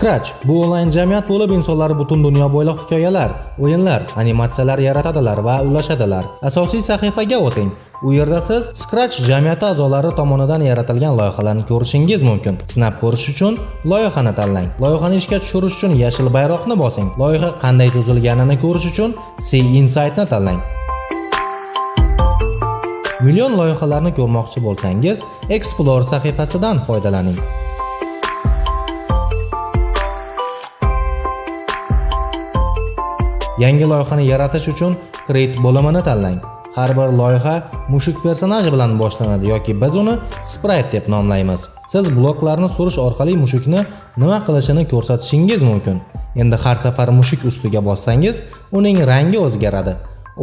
Scratch bu onlayn jamiyat bo'lib insonlar butun dunyo bo'ylab hikoyalar, o'yinlar, animatsiyalar yaratadilar va ulashadilar. Asosiy sahifaga o'ting. U yerda siz Scratch jamiyati a'zolari tomonidan yaratilgan loyihalarni ko'rishingiz mumkin. Sinab ko'rish uchun loyihani tanlang. Loyihani ishga tushirish uchun yashil bayroqni bosing. Loyiha qanday tuzilganini ko'rish uchun See Insight'ni tanlang. Million loyihalarni ko'rmoqchi bo'lsangiz, Explore sahifasidan foydalaning. Yangi loyihani yaratish uchun Create bo'limini tanlang. Har bir loyiha mushuk personaji bilan boshlanadi yoki biz uni sprite deb nomlaymiz. Siz bloklarni surish orqali mushukni nima qilishini ko'rsatishingiz mumkin. Endi har safar mushuk ustiga bossangiz, uning rangi o'zgaradi.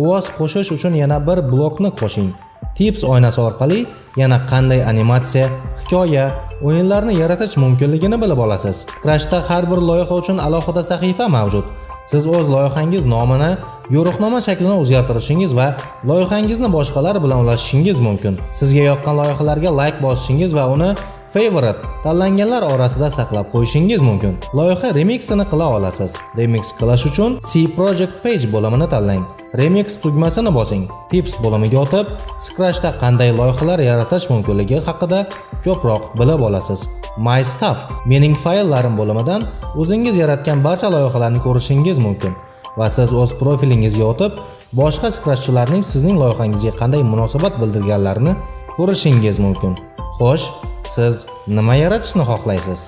Ovoz qo'shish uchun yana bir blokni qo'shing. Tips oynasi orqali yana qanday animatsiya, hikoya, o'yinlarni yaratish mumkinligini bilib olasiz. Crash'da har bir loyiha uchun alohida sahifa mavjud. Siz o'z loyihangiz nomini, yo'riqnoma shaklini o'zgartirishingiz va loyihangizni boshqalar bilan ulashishingiz mumkin. Sizga yoqqan loyihalarga like bosishingiz va uni favorite tanlanganlar orasida saqlab qo'yishingiz mumkin. Loyiha remixini qila olasiz. Remix qilish uchun C Project Page bo'limini tanlang. Remix tugmasini bosing. Tips bo'limiga o'tib, Scratchda qanday loyihalar yaratish mumkinligi haqida ko'proq bilib olasiz. My Stuff mening fayllarim bo'limidan o'zingiz yaratgan barcha loyihalarni ko'rishingiz mumkin va siz o'z profilingizga o'tib, boshqa Scratchchilarning sizning loyihangizga qanday munosabat bildirganlarini ko'rishingiz mumkin. Xo'sh, siz nima yaratishni xohlaysiz?